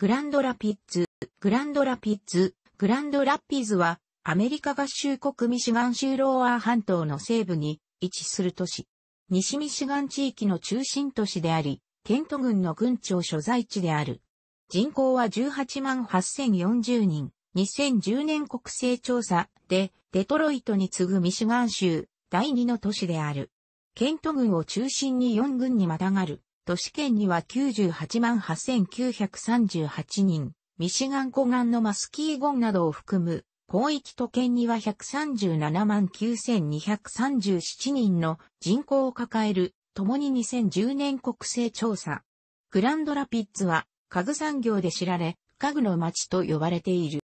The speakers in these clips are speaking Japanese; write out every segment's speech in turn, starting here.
グランドラピッツ、グランドラピッツ、グランドラッピーズは、アメリカ合衆国ミシガン州ローアー半島の西部に位置する都市。西ミシガン地域の中心都市であり、ケント郡の郡庁所在地である。人口は18万8040人。2010年国勢調査で、デトロイトに次ぐミシガン州第2の都市である。ケント郡を中心に4郡にまたがる。都市圏には98万8938人。ミシガン湖岸のマスキーゴンなどを含む広域都県には137万9237人の人口を抱える、共に2010年国勢調査。グランドラピッツは家具産業で知られ、家具の町と呼ばれている。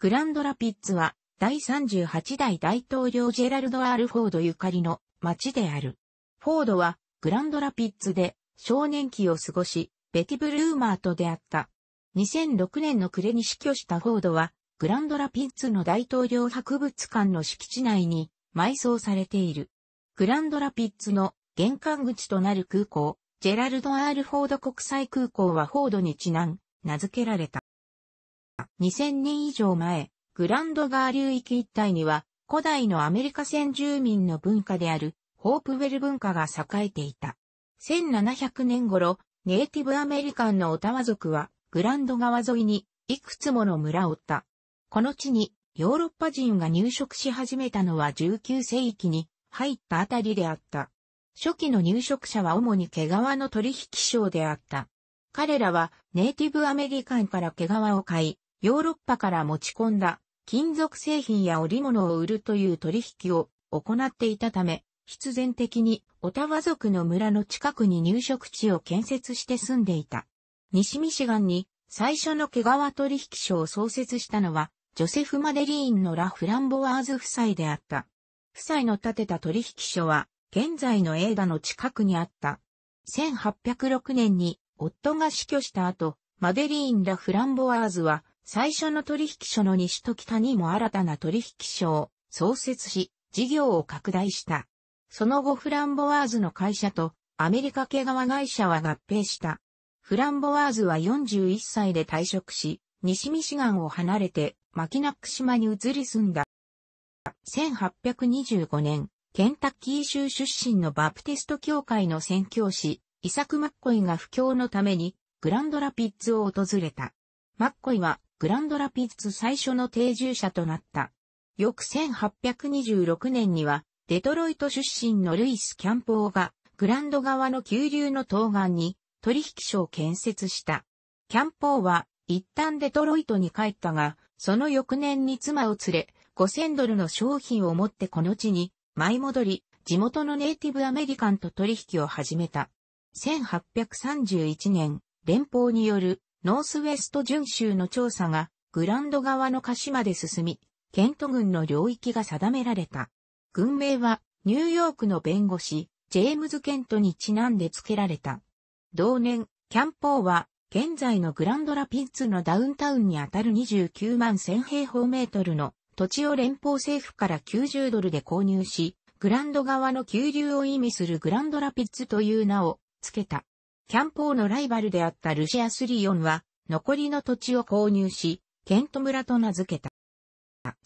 グランドラピッツは第38代大統領ジェラルド・アール・フォードゆかりの町である。フォードはグランドラピッツで少年期を過ごし、ベティ・ブルーマーと出会った。2006年の暮れに死去したフォードは、グランドラピッツの大統領博物館の敷地内に埋葬されている。グランドラピッツの玄関口となる空港、ジェラルド・アール・フォード国際空港はフォードにちなん、名付けられた。2000年以上前、グランドガー流域一帯には、古代のアメリカ先住民の文化である、ホープウェル文化が栄えていた。1700年頃、ネイティブアメリカンのオタワ族は、グランド川沿いに、いくつもの村を追った。この地に、ヨーロッパ人が入植し始めたのは19世紀に入ったあたりであった。初期の入植者は主に毛皮の取引商であった。彼らはネイティブアメリカンから毛皮を買い、ヨーロッパから持ち込んだ金属製品や織物を売るという取引を行っていたため、必然的にオタワ族の村の近くに入植地を建設して住んでいた。西ミシガンに最初の毛皮取引所を創設したのは、ジョセフ・マデリーンのラ・フランボワーズ夫妻であった。夫妻の建てた取引所は、現在のエーダの近くにあった。1806年に夫が死去した後、マデリーン・ラ・フランボワーズは、最初の取引所の西と北にも新たな取引所を創設し、事業を拡大した。その後フランボワーズの会社とアメリカ毛皮会社は合併した。フランボワーズは41歳で退職し、西ミシガンを離れてマキナック島に移り住んだ。1825年、ケンタッキー州出身のバプテスト教会の宣教師、イサク・マッコイが布教のためにグランドラピッツを訪れた。マッコイはグランドラピッツ最初の定住者となった。翌1826年にはデトロイト出身のルイス・キャンポーがグランド川の急流の東岸に取引所を建設した。キャンポーは一旦デトロイトに帰ったが、その翌年に妻を連れ、5000ドルの商品を持ってこの地に舞い戻り、地元のネイティブアメリカンと取引を始めた。1831年、連邦によるノースウェスト準州の調査がグランド川の鹿島で進み、ケント郡の領域が定められた。軍名はニューヨークの弁護士、ジェームズ・ケントにちなんで付けられた。同年、キャンポーは、現在のグランドラピッツのダウンタウンにあたる29万1000平方メートルの土地を連邦政府から90ドルで購入し、グランド川の急流を意味するグランドラピッツという名を付けた。キャンポーのライバルであったルシアスリオンは、残りの土地を購入し、ケント村と名付けた。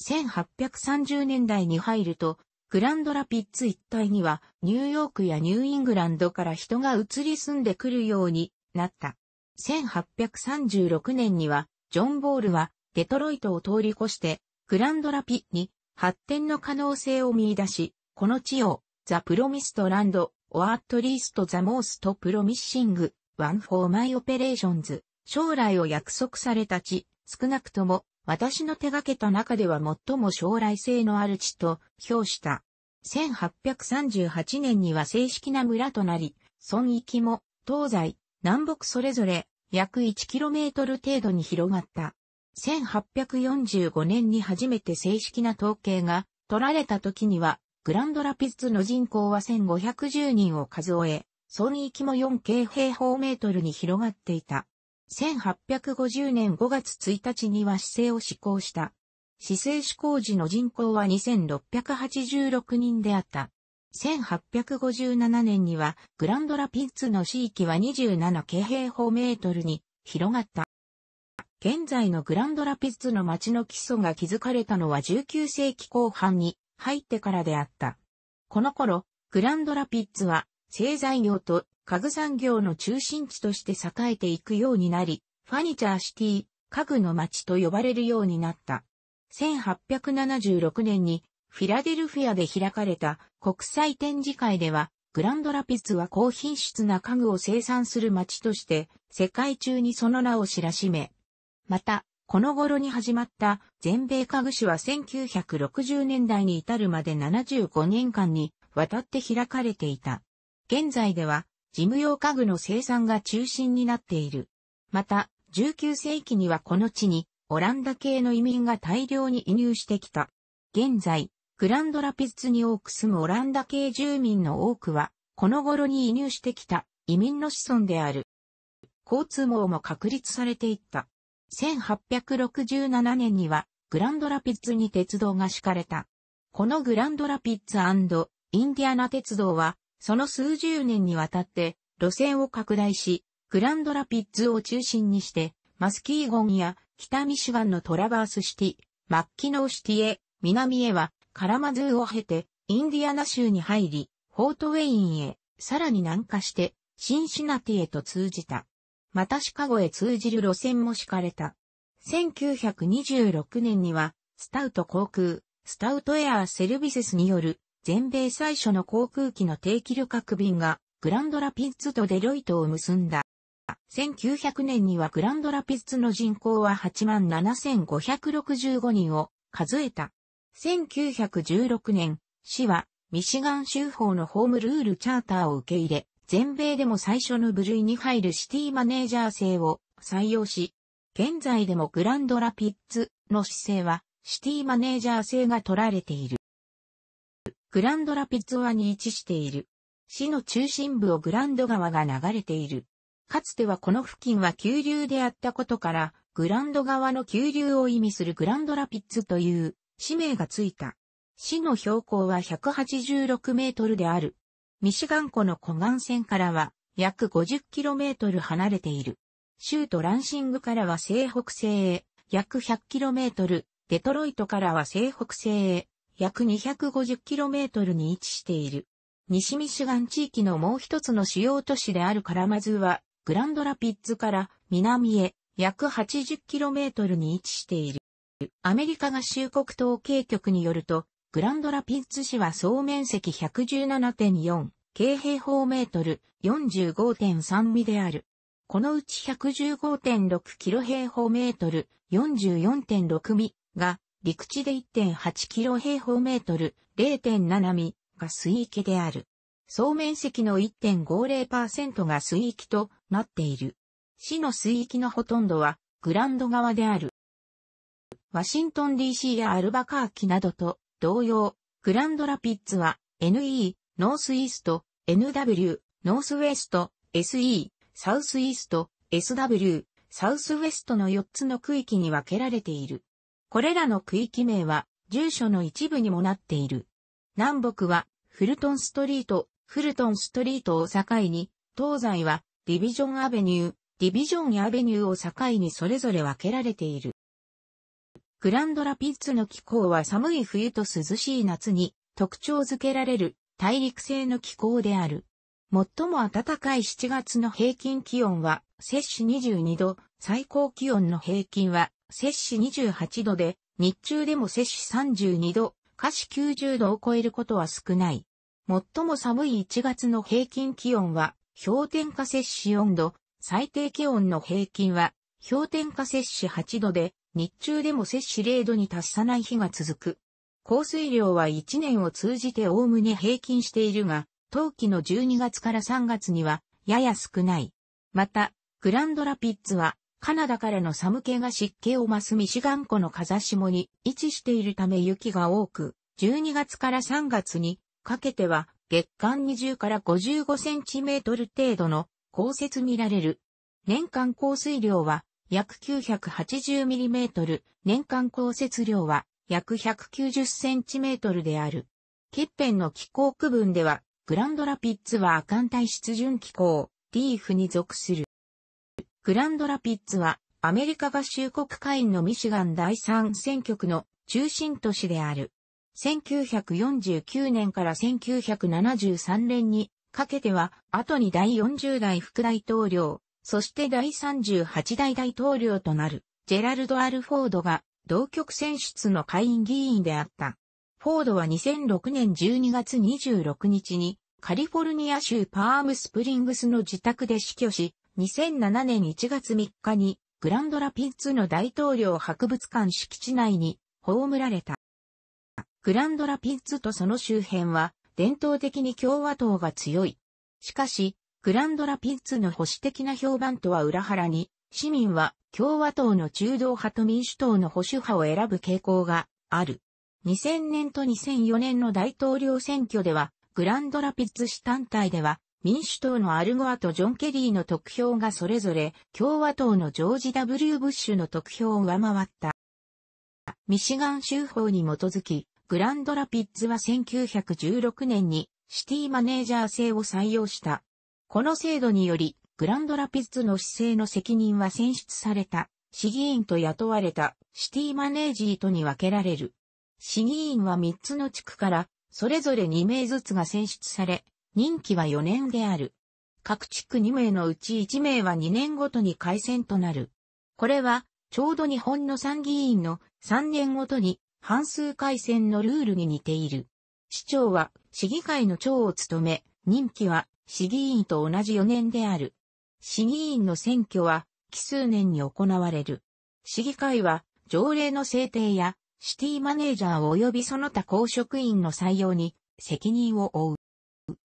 1830年代に入ると、グランドラピッツ一帯にはニューヨークやニューイングランドから人が移り住んでくるようになった。1836年にはジョン・ボールはデトロイトを通り越してグランドラピッズに発展の可能性を見出し、この地を The promised land, or at least the most promising one for my operations、将来を約束された地、少なくとも私の手掛けた中では最も将来性のある地と評した。1838年には正式な村となり、村域も東西、南北それぞれ約 1km 程度に広がった。1845年に初めて正式な統計が取られた時には、グランドラピッツの人口は1510人を数え、村域も4京平方メートルに広がっていた。1850年5月1日には市政を施行した。市政施行時の人口は2686人であった。1857年にはグランドラピッツの市域は27京平方メートルに広がった。現在のグランドラピッツの町の基礎が築かれたのは19世紀後半に入ってからであった。この頃、グランドラピッツは製材業と家具産業の中心地として栄えていくようになり、ファニチャーシティ、家具の街と呼ばれるようになった。1876年にフィラデルフィアで開かれた国際展示会では、グランドラピッツは高品質な家具を生産する街として世界中にその名を知らしめ、また、この頃に始まった全米家具誌は1960年代に至るまで75年間にわたって開かれていた。現在では事務用家具の生産が中心になっている。また、19世紀にはこの地にオランダ系の移民が大量に移入してきた。現在、グランドラピッツに多く住むオランダ系住民の多くは、この頃に移入してきた移民の子孫である。交通網も確立されていった。1867年には、グランドラピッツに鉄道が敷かれた。このグランドラピッツインディアナ鉄道は、その数十年にわたって路線を拡大し、グランドラピッズを中心にして、マスキーゴンや北ミシガンのトラバースシティ、マッキノーシティへ、南へはカラマズーを経て、インディアナ州に入り、フォートウェインへ、さらに南下して、シンシナティへと通じた。またシカゴへ通じる路線も敷かれた。1926年には、スタウト航空、 Stout Air Services による、全米最初の航空機の定期旅客便が、グランドラピッズとデトロイトを結んだ。1900年にはグランドラピッツの人口は87,565人を数えた。1916年、市はミシガン州法のホームルールチャーターを受け入れ、全米でも最初の部類に入るシティマネージャー制を採用し、現在でもグランドラピッツの姿勢はシティマネージャー制が取られている。グランドラピッツはに位置している。市の中心部をグランド川が流れている。かつてはこの付近は急流であったことから、グランド川の急流を意味するグランドラピッツという氏名がついた。市の標高は186メートルである。ミシガン湖の湖岸線からは約50キロメートル離れている。州都ランシングからは西北西へ約100キロメートル、デトロイトからは西北西へ約250キロメートルに位置している。西ミシガン地域のもう一つの主要都市であるカラマズーは、グランドラピッツから南へ約80キロメートルに位置している。アメリカ合衆国統計局によると、グランドラピッツ市は総面積117.4京平方メートル45.3ミである。このうち115.6キロ平方メートル44.6ミが陸地で1.8キロ平方メートル0.7ミが水域である。総面積の1.50%が水域となっている。市の水域のほとんどはグランド側である。ワシントン DC やアルバカーキなどと同様、グランドラピッツは NE、ノースイースト、NW、ノースウェスト、SE、サウスイースト、SW、サウスウェストの4つの区域に分けられている。これらの区域名は住所の一部にもなっている。南北はフルトンストリート、フルトンストリートを境に、東西はディビジョンアベニュー、ディビジョンアベニューを境にそれぞれ分けられている。グランドラピッツの気候は寒い冬と涼しい夏に特徴づけられる大陸性の気候である。最も暖かい7月の平均気温は摂氏22度、最高気温の平均は摂氏28度で、日中でも摂氏32度、下氏90度を超えることは少ない。最も寒い1月の平均気温は氷点下摂氏4度、最低気温の平均は氷点下摂氏8度で、日中でも摂氏0度に達さない日が続く。降水量は1年を通じておおむね平均しているが、冬季の12月から3月にはやや少ない。また、グランドラピッツはカナダからの寒気が湿気を増すミシガン湖の風下に位置しているため雪が多く、12月から3月にかけては月間20から55センチメートル程度の降雪見られる。年間降水量は約 980mm、年間降雪量は約 190cm である。欠片の気候区分では、グランドラピッツは亜寒帯湿潤気候、リーフに属する。グランドラピッツはアメリカ合衆国会員のミシガン第三選挙区の中心都市である。1949年から1973年にかけては、後に第40代副大統領、そして第38代大統領となる、ジェラルド・アルフォードが、同局選出の下院議員であった。フォードは2006年12月26日に、カリフォルニア州パームスプリングスの自宅で死去し、2007年1月3日に、グランドラピッツの大統領博物館敷地内に葬られた。グランドラピッツとその周辺は、伝統的に共和党が強い。しかし、グランドラピッツの保守的な評判とは裏腹に、市民は共和党の中道派と民主党の保守派を選ぶ傾向がある。2000年と2004年の大統領選挙では、グランドラピッツ市単体では、民主党のアルゴアとジョン・ケリーの得票がそれぞれ、共和党のジョージ・ W・ ブッシュの得票を上回った。ミシガン州法に基づき、グランドラピッツは1916年にシティマネージャー制を採用した。この制度により、グランドラピッツの市政の責任は選出された市議員と雇われたシティマネージーとに分けられる。市議員は3つの地区からそれぞれ2名ずつが選出され、任期は4年である。各地区2名のうち1名は2年ごとに改選となる。これは、ちょうど日本の参議院の3年ごとに半数改選のルールに似ている。市長は市議会の長を務め、任期は市議員と同じ4年である。市議員の選挙は奇数年に行われる。市議会は条例の制定やシティマネージャー及びその他公職員の採用に責任を負う。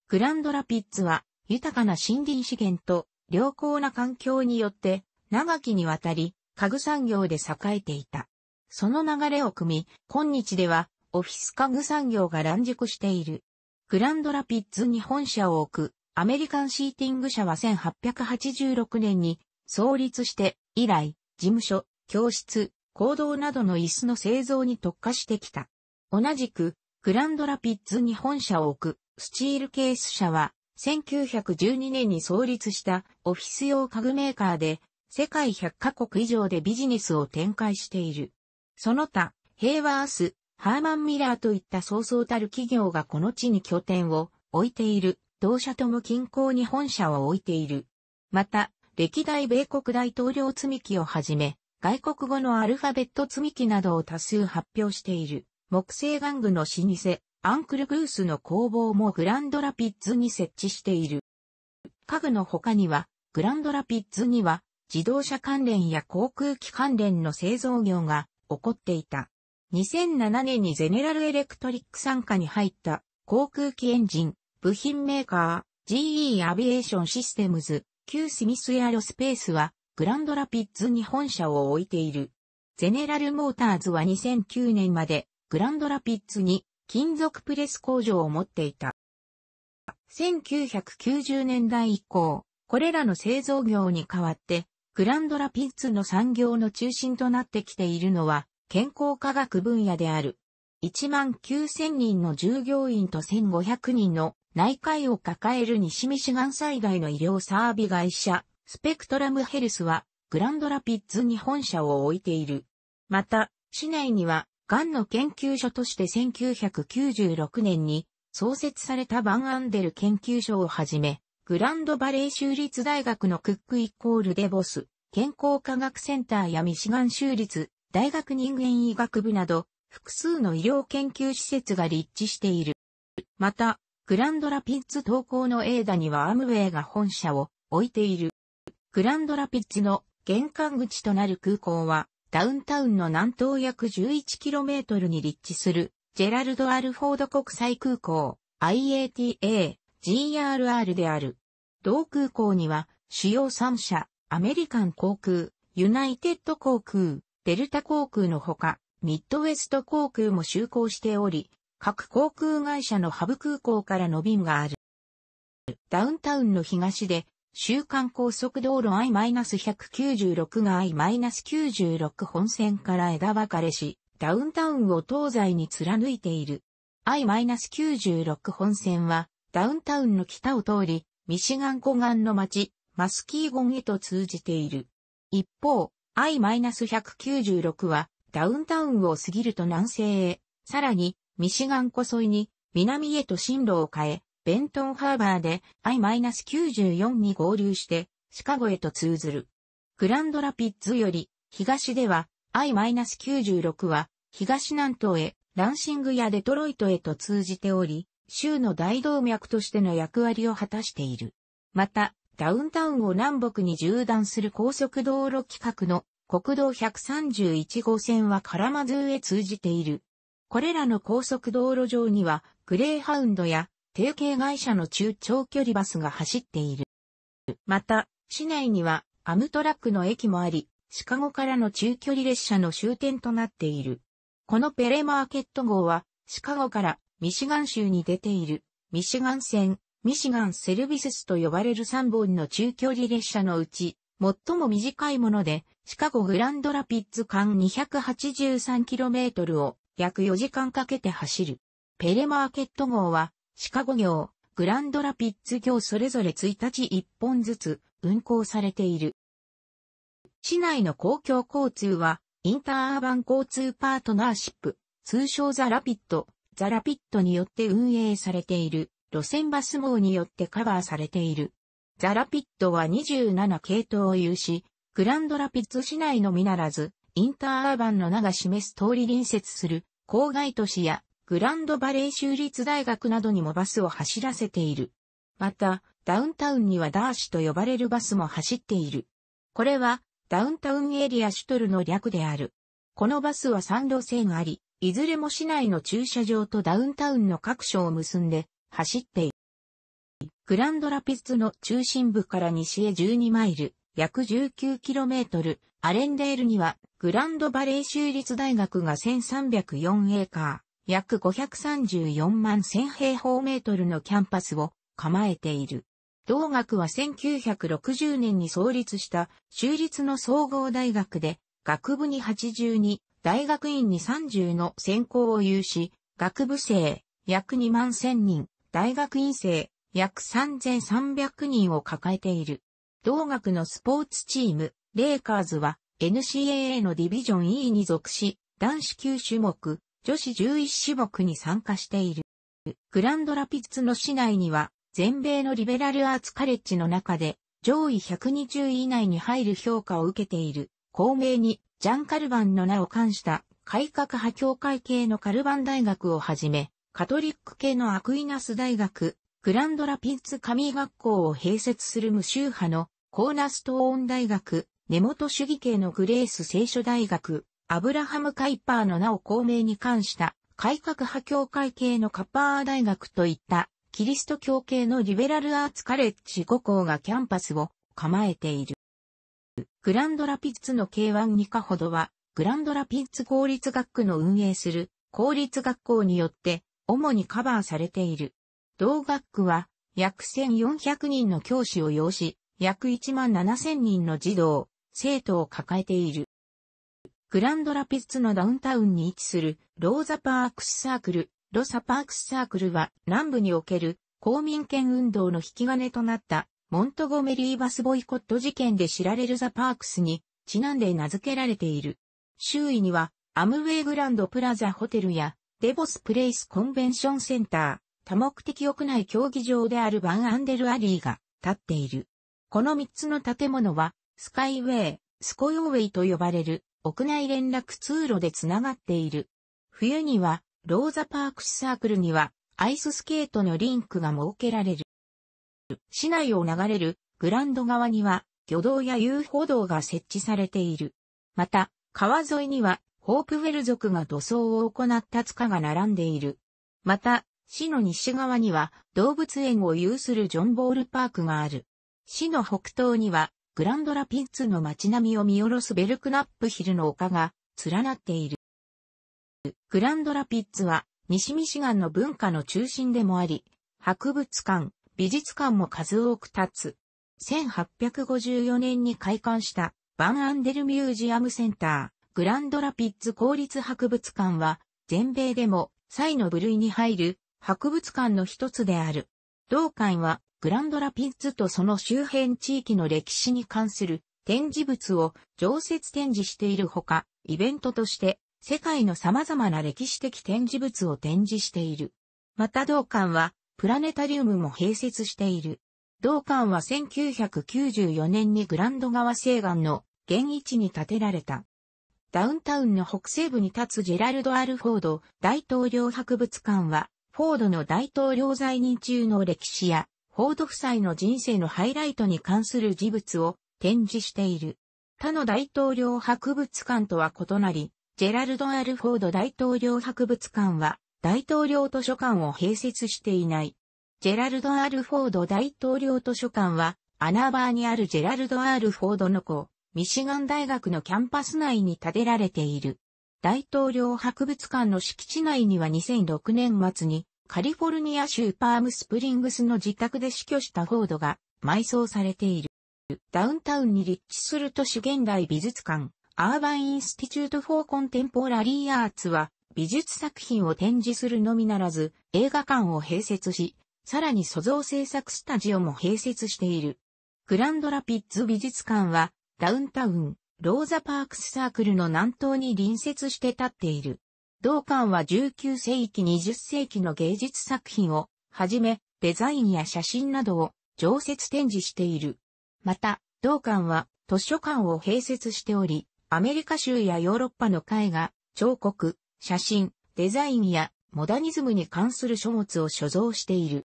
グランドラピッツは豊かな森林資源と良好な環境によって長きにわたり家具産業で栄えていた。その流れを組み、今日ではオフィス家具産業が乱熟している。グランドラピッツに本社を置くアメリカンシーティング社は1886年に創立して以来、事務所、教室、行動などの椅子の製造に特化してきた。同じく、グランドラピッツに本社を置くスチールケース社は1912年に創立したオフィス用家具メーカーで世界100カ国以上でビジネスを展開している。その他、ヘイワース、ハーマン・ミラーといったそうそうたる企業がこの地に拠点を置いている。同社とも近郊に本社を置いている。また、歴代米国大統領積み木をはじめ、外国語のアルファベット積み木などを多数発表している。木製玩具の老舗、アンクルグースの工房もグランドラピッツに設置している。家具の他には、グランドラピッズには、自動車関連や航空機関連の製造業が起こっていた。2007年にゼネラルエレクトリック傘下に入った航空機エンジン、部品メーカー、GE Aviation Systems、旧 Smiths Aerospace は、グランドラピッズに本社を置いている。ゼネラルモーターズは2009年まで、グランドラピッズに金属プレス工場を持っていた。1990年代以降、これらの製造業に代わって、グランドラピッツの産業の中心となってきているのは、健康科学分野である。1万9000人の従業員と1500人の内科医を抱える西ミシガン最大の医療サービ会社、スペクトラムヘルスは、グランドラピッツに本社を置いている。また、市内には、癌の研究所として1996年に創設されたバンアンデル研究所をはじめ、グランドバレー州立大学のクックイコールデボス、健康科学センターやミシガン州立大学人間医学部など、複数の医療研究施設が立地している。また、グランドラピッツ東高のエーダにはアムウェイが本社を置いている。グランドラピッツの玄関口となる空港は、ダウンタウンの南東約 11km に立地する、ジェラルド・アルフォード国際空港、IATA、GRR である。同空港には主要3社、アメリカン航空、ユナイテッド航空、デルタ航空のほか、ミッドウェスト航空も就航しており、各航空会社のハブ空港からの便がある。ダウンタウンの東で、週間高速道路 I-196 が I-96 本線から枝分かれし、ダウンタウンを東西に貫いている。I-96 本線は、ダウンタウンの北を通り、ミシガン湖岸の町、マスキーゴンへと通じている。一方、I-196 はダウンタウンを過ぎると南西へ、さらにミシガン湖沿いに南へと進路を変え、ベントンハーバーで I-94 に合流してシカゴへと通ずる。グランドラピッツより東では I-96 は東南東へランシングやデトロイトへと通じており、州の大動脈としての役割を果たしている。また、ダウンタウンを南北に縦断する高速道路規格の国道131号線はカラマズーへ通じている。これらの高速道路上には、グレーハウンドや提携会社の中長距離バスが走っている。また、市内にはアムトラックの駅もあり、シカゴからの中距離列車の終点となっている。このペレマーケット号は、シカゴからミシガン州に出ている、ミシガン線、ミシガンセルビススと呼ばれる3本の中距離列車のうち、最も短いもので、シカゴグランドラピッツ間 283km を約4時間かけて走る。ペレマーケット号は、シカゴ行、グランドラピッツ行それぞれ1日1本ずつ運行されている。市内の公共交通は、インターアーバン交通パートナーシップ、通称ザラピット、ザラピットによって運営されている路線バス網によってカバーされている。ザラピットは27系統を有し、グランドラピッツ市内のみならず、インターアーバンの名が示す通り隣接する郊外都市やグランドバレー州立大学などにもバスを走らせている。また、ダウンタウンにはダーシと呼ばれるバスも走っている。これは、ダウンタウンエリアシュトルの略である。このバスは3路線あり、いずれも市内の駐車場とダウンタウンの各所を結んで走っている。グランドラピッツの中心部から西へ12マイル、約 19km、アレンデールにはグランドバレー州立大学が1304エーカー、約534万1000平方メートルのキャンパスを構えている。同学は1960年に創立した州立の総合大学で、学部に82、大学院に30の専攻を有し、学部生約2万1000人、大学院生約3300人を抱えている。同学のスポーツチーム、レーカーズは NCAA のディビジョン E に属し、男子9種目、女子11種目に参加している。グランドラピッツの市内には、全米のリベラルアーツカレッジの中で、上位120位以内に入る評価を受けている、公明に、ジャン・カルバンの名を冠した改革派協会系のカルバン大学をはじめ、カトリック系のアクイナス大学、グランドラピッツ神学校を併設する無宗派のコーナストーン大学、根元主義系のグレース聖書大学、アブラハム・カイパーの名を公明に関した改革派教会系のカッパー大学といったキリスト教系のリベラルアーツカレッジ5校がキャンパスを構えている。グランドラピッツの K1 2課ほどはグランドラピッツ公立学区の運営する公立学校によって主にカバーされている。同学区は約1400人の教師を要し、約1万7000人の児童、生徒を抱えている。グランドラピッツのダウンタウンに位置するローザパークスサークル、ロサパークスサークルは南部における公民権運動の引き金となったモントゴメリーバスボイコット事件で知られるザ・パークスにちなんで名付けられている。周囲にはアムウェイグランドプラザホテルやデボスプレイスコンベンションセンター、多目的屋内競技場であるバンアンデルアリーが立っている。この3つの建物はスカイウェイ、スコヨウェイと呼ばれる屋内連絡通路でつながっている。冬には、ローザパークスサークルには、アイススケートのリンクが設けられる。市内を流れるグランド側には、魚道や遊歩道が設置されている。また、川沿いには、ホープウェル族が土葬を行った塚が並んでいる。また、市の西側には動物園を有するジョンボールパークがある。市の北東にはグランドラピッツの街並みを見下ろすベルクナップヒルの丘が連なっている。グランドラピッツは西ミシガンの文化の中心でもあり、博物館、美術館も数多く立つ。1854年に開館したバンアンデルミュージアムセンター、グランドラピッツ公立博物館は、全米でも、際の部類に入る博物館の一つである。同館はグランドラピッツとその周辺地域の歴史に関する展示物を常設展示しているほか、イベントとして世界の様々な歴史的展示物を展示している。また同館はプラネタリウムも併設している。同館は1994年にグランド川西岸の現位置に建てられた。ダウンタウンの北西部に立つジェラルド・アルフォード大統領博物館は、フォードの大統領在任中の歴史や、フォード夫妻の人生のハイライトに関する事物を展示している。他の大統領博物館とは異なり、ジェラルド・アルフォード大統領博物館は大統領図書館を併設していない。ジェラルド・ R・フォード大統領図書館はアナーバーにあるジェラルド・ R・フォードの母校、ミシガン大学のキャンパス内に建てられている。大統領博物館の敷地内には2006年末にカリフォルニア州パームスプリングスの自宅で死去したフォードが埋葬されている。ダウンタウンに立地する都市現代美術館、 Urban Institute for Contemporary Arts は、美術作品を展示するのみならず、映画館を併設し、さらに塑造制作スタジオも併設している。グランドラピッツ美術館は、ダウンタウン、ローザパークスサークルの南東に隣接して立っている。同館は19世紀20世紀の芸術作品を、はじめ、デザインや写真などを常設展示している。また、同館は図書館を併設しており、アメリカ州やヨーロッパの絵画、彫刻、写真、デザインやモダニズムに関する書物を所蔵している。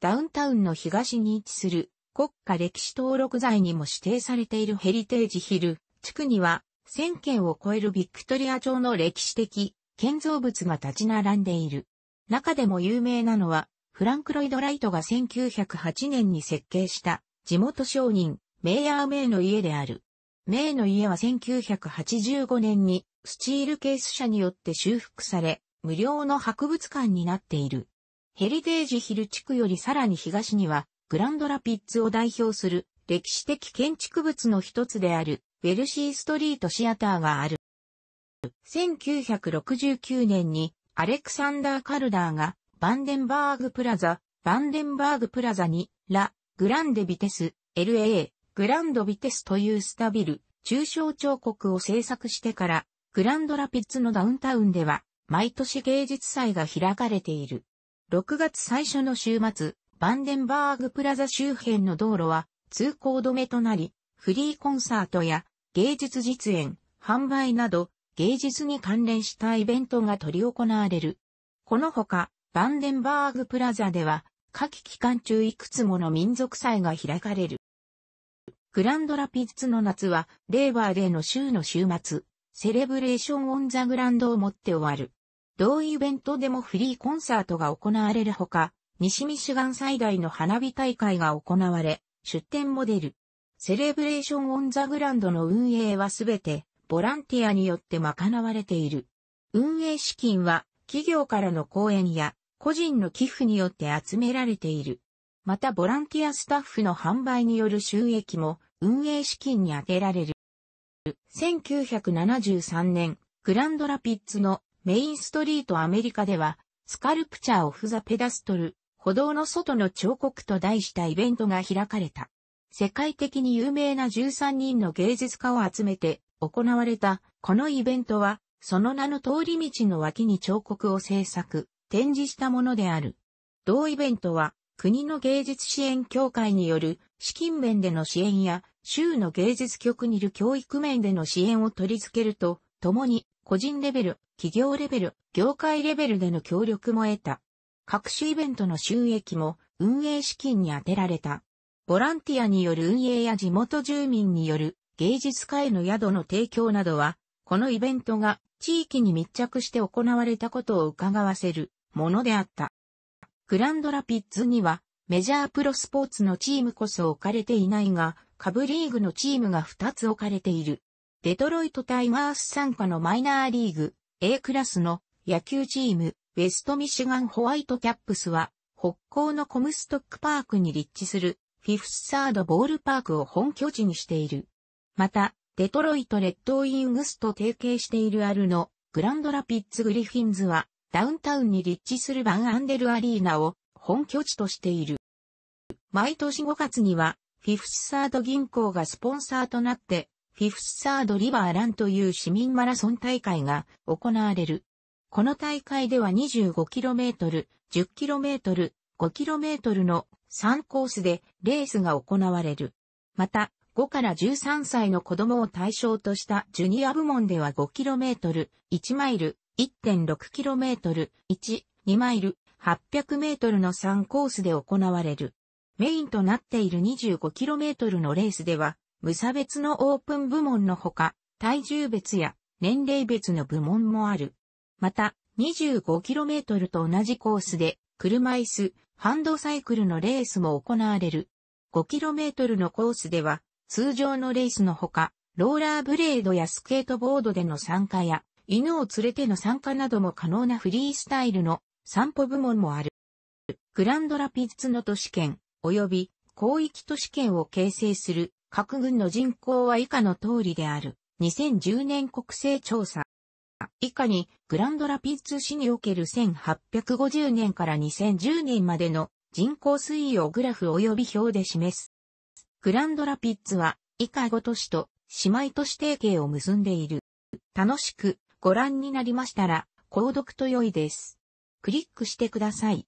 ダウンタウンの東に位置する国家歴史登録財にも指定されているヘリテージヒル地区には1000件を超えるビクトリア朝の歴史的建造物が立ち並んでいる。中でも有名なのはフランク・ロイド・ライトが1908年に設計した地元商人、メイヤー・メイの家である。メイの家は1985年にスチールケース社によって修復され、無料の博物館になっている。ヘリテージヒル地区よりさらに東には、グランドラピッツを代表する歴史的建築物の一つである、ウェルシーストリートシアターがある。1969年にアレクサンダー・カルダーがバンデンバーグプラザ、バンデンバーグプラザにラ・グランデビテス、LA、グランドビテスというスタビル、抽象彫刻を制作してから、グランドラピッツのダウンタウンでは、毎年芸術祭が開かれている。6月最初の週末、バンデンバーグプラザ周辺の道路は通行止めとなり、フリーコンサートや芸術実演、販売など芸術に関連したイベントが取り行われる。このほか、バンデンバーグプラザでは夏季期間中いくつもの民族祭が開かれる。グランドラピッズの夏は、レーバーデーの週の週末、 Celebration on the Grand をもって終わる。同イベントでもフリーコンサートが行われるほか、西ミシガン最大の花火大会が行われ、出展も出る。セレブレーションオンザグランドの運営はすべて、ボランティアによって賄われている。運営資金は、企業からの講演や、個人の寄付によって集められている。またボランティアスタッフの販売による収益も運営資金に充てられる。1973年、グランドラピッツのメインストリートアメリカでは、スカルプチャーオフザペダストル、歩道の外の彫刻と題したイベントが開かれた。世界的に有名な13人の芸術家を集めて行われたこのイベントは、その名の通り道の脇に彫刻を制作、展示したものである。同イベントは、国の芸術支援協会による資金面での支援や、州の芸術局にいる教育面での支援を取り付けると、共に個人レベル、企業レベル、業界レベルでの協力も得た。各種イベントの収益も運営資金に充てられた。ボランティアによる運営や地元住民による芸術家への宿の提供などは、このイベントが地域に密着して行われたことを伺わせるものであった。グランドラピッツにはメジャープロスポーツのチームこそ置かれていないが、下部リーグのチームが2つ置かれている。デトロイトタイガース参加のマイナーリーグ A クラスの野球チームウェストミシガンホワイトキャップスは北郊のコムストックパークに立地するフィフスサードボールパークを本拠地にしている。また、デトロイトレッドウィングスと提携しているアルのグランドラピッズグリフィンズはダウンタウンに立地するバンアンデルアリーナを本拠地としている。毎年5月にはフィフスサード銀行がスポンサーとなって、フィフスサードリバーランという市民マラソン大会が行われる。この大会では 25km、10km、5km の3コースでレースが行われる。また、5から13歳の子供を対象としたジュニア部門では 5km、1マイル、1.6km、1、2マイル、800メートルの3コースで行われる。メインとなっている 25km のレースでは、無差別のオープン部門のほか、体重別や年齢別の部門もある。また、25km と同じコースで、車椅子、ハンドサイクルのレースも行われる。5km のコースでは、通常のレースのほか、ローラーブレードやスケートボードでの参加や、犬を連れての参加なども可能なフリースタイルの散歩部門もある。グランドラピッツの都市圏及び広域都市圏を形成する各軍の人口は以下の通りである。2010年国勢調査。以下にグランドラピッツ市における1850年から2010年までの人口推移をグラフ及び表で示す。グランドラピッツは以下5都市と姉妹都市提携を結んでいる。楽しくご覧になりましたら、購読と良いです。クリックしてください。